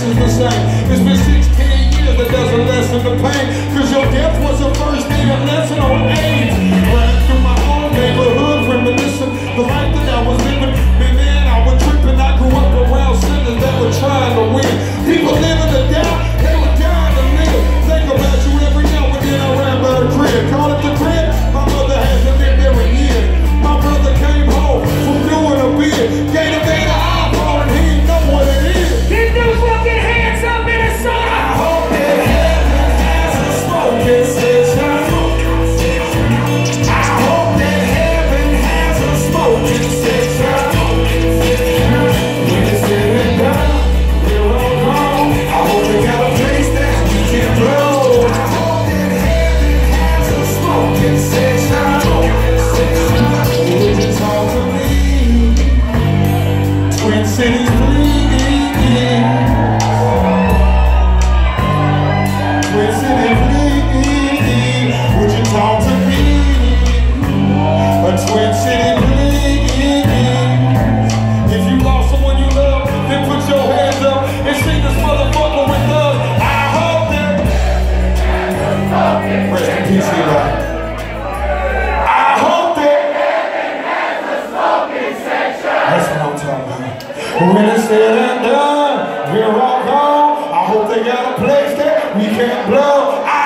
since the same. It's been 16 years that does a lesson to pay When it's said and done, we're all gone. I hope they got a place that we can blow. I